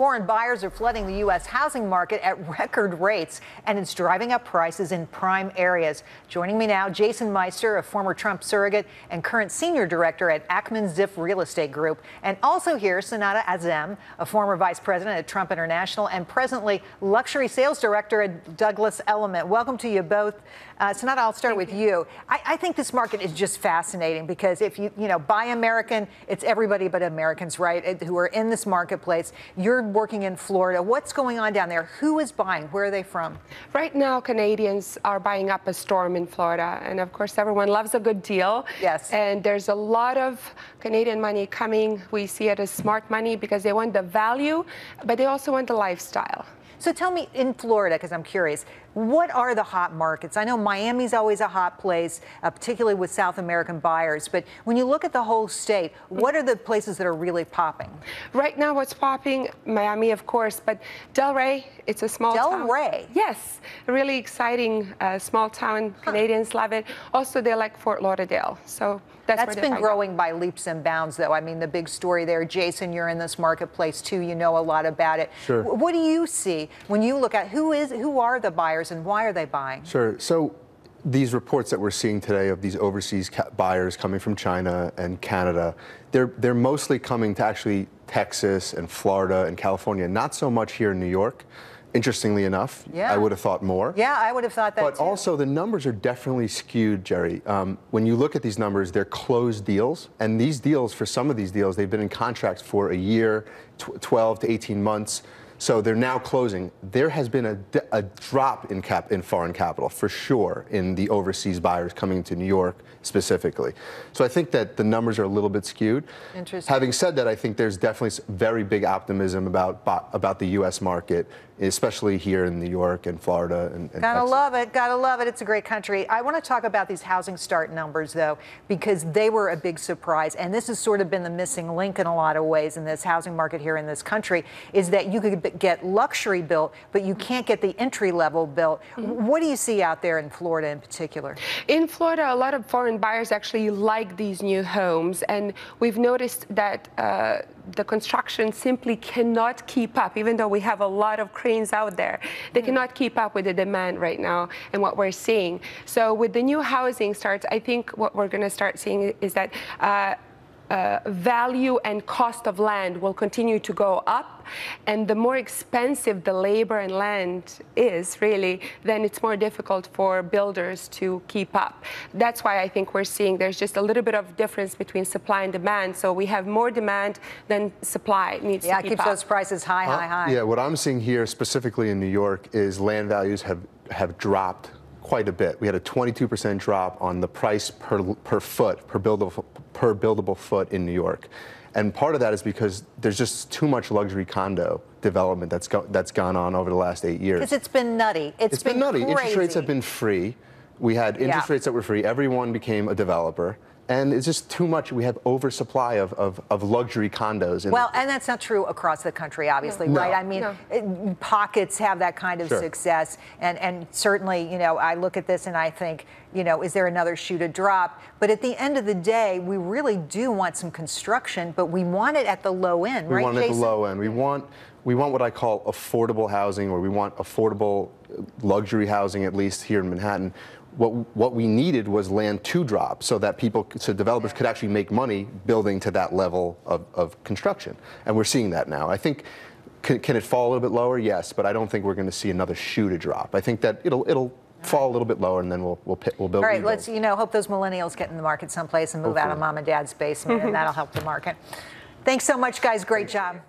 Foreign buyers are flooding the U.S. housing market at record rates, and it's driving up prices in prime areas. Joining me now, Jason Meister, a former Trump surrogate and current senior director at Ackman Ziff Real Estate Group, and also here, Senada Adzem, a former vice president at Trump International and presently luxury sales director at Douglas Elliman. Welcome to you both. Uh, Senada, I'll start Thank with you. you. I, I think this market is just fascinating because if you, you know, buy American, it's everybody but Americans, right, who are in this marketplace. You're working in Florida. What's going on down there? Who is buying? Where are they from? Right now, Canadians are buying up a storm in Florida. And of course, everyone loves a good deal. Yes. And there's a lot of Canadian money coming. We see it as smart money because they want the value, but they also want the lifestyle. So tell me, in Florida, because I'm curious, what are the hot markets? I know Miami's always a hot place, uh, particularly with South American buyers. But when you look at the whole state, what are the places that are really popping? Right now, what's popping? Miami, of course, but Delray, it's a small Del town. Delray? Yes, really exciting uh, small town. Huh. Canadians love it. Also, they like Fort Lauderdale. So that's, that's been growing by leaps and bounds, though. I mean, the big story there, Jason, you're in this marketplace too. You know a lot about it. Sure. What do you see when you look at who is who are the buyers and why are they buying? Sure. So these reports that we're seeing today of these overseas buyers coming from China and Canada, they're they're mostly coming to actually Texas and Florida and California, not so much here in New York. Interestingly enough, yeah. I would have thought more. Yeah, I would have thought that But too. also, the numbers are definitely skewed, Jerry. Um, when you look at these numbers, they're closed deals. And these deals, for some of these deals, they've been in contracts for a year, 12 to 18 months. So they're now closing. There has been a, a drop in cap in foreign capital for sure in the overseas buyers coming to New York specifically. So I think that the numbers are a little bit skewed. Interesting. Having said that, I think there's definitely very big optimism about about the U.S. market, especially here in New York and Florida. And, and gotta Texas. love it. Gotta love it. It's a great country. I want to talk about these housing start numbers though, because they were a big surprise, and this has sort of been the missing link in a lot of ways in this housing market here in this country, is that you could get luxury built, but you can't get the entry level built. Mm-hmm. What do you see out there in Florida in particular? In Florida, a lot of foreign buyers actually like these new homes, and we've noticed that uh, the construction simply cannot keep up, even though we have a lot of cranes out there. They mm. cannot keep up with the demand right now and what we're seeing. So with the new housing starts, I think what we're going to start seeing is that uh, uh, value and cost of land will continue to go up. And the more expensive the labor and land is, really, then it's more difficult for builders to keep up. That's why I think we're seeing there's just a little bit of difference between supply and demand. So we have more demand than supply needs yeah, to keep keeps up. those prices high, high, high. Yeah, what I'm seeing here specifically in New York is land values have, have dropped quite a bit. We had a 22% drop on the price per, per foot, per buildable, per buildable foot in New York. And part of that is because there's just too much luxury condo development that's, go, that's gone on over the last eight years. Because it's been nutty. it's, it's been, been nutty. Crazy. Interest rates have been free. We had interest yeah. rates that were free. Everyone became a developer and it's just too much. We have oversupply of, of, of luxury condos. well, and that's not true across the country, obviously, no. right? I mean, no. pockets have that kind of sure. success, and and certainly, you know, I look at this and I think, you know, is there another shoe to drop? But at the end of the day, we really do want some construction, but we want it at the low end, we right? We want it at the low end. We want we want what I call affordable housing, or we want affordable luxury housing, at least here in Manhattan. What, what we needed was land to drop so that people, so developers could actually make money building to that level of, of construction. And we're seeing that now. I think, can, can it fall a little bit lower? Yes, but I don't think we're going to see another shoe to drop. I think that it'll, it'll fall a little bit lower, and then we'll we'll, we'll build. All right, let's you know hope those millennials get in the market someplace and move Hopefully. out of mom and dad's basement, and that'll help the market. Thanks so much, guys. Great job.